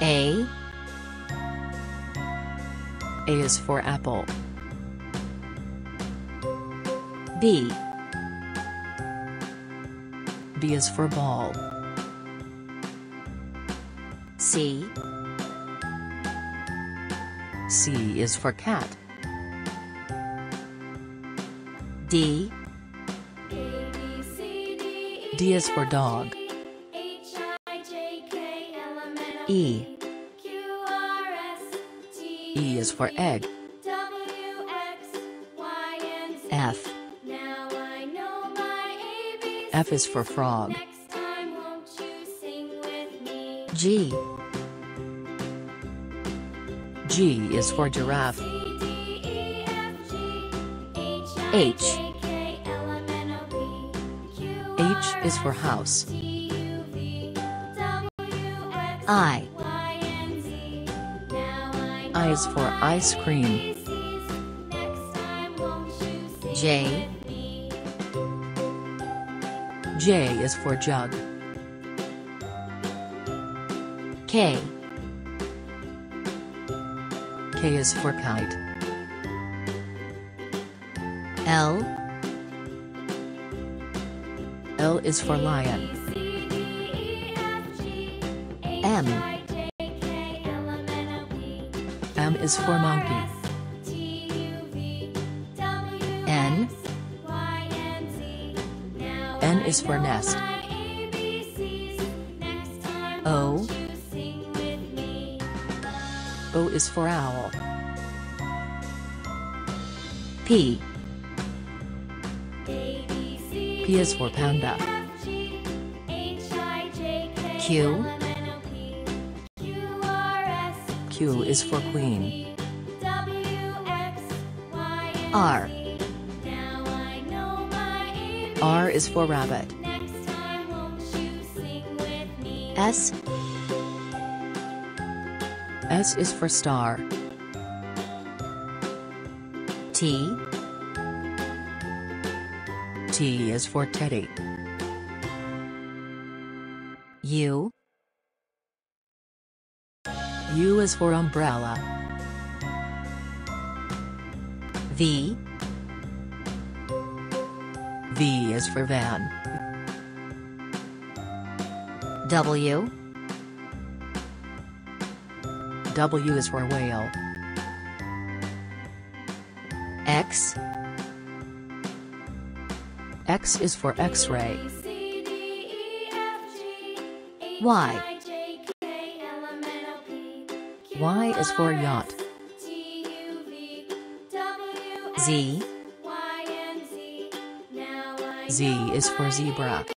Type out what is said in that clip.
A. A is for apple. B. B is for ball. C. C is for cat. D. D is for dog. E. E is for egg. F. F is for frog. G. G is for giraffe. H. H is for house. I. I is for ice cream. J. J is for jug. K. K is for kite. L. L is for lion. M. M is for monkey. N. N is for nest. O. O is for owl. P. P is for panda. Q. Q is for queen. R. R is for rabbit. S. S is for star. T. T is for teddy. U. U is for umbrella. V. V is for van. W. W is for whale. X. X is for X-ray. Y. Y is for yacht. Z. Z is for zebra.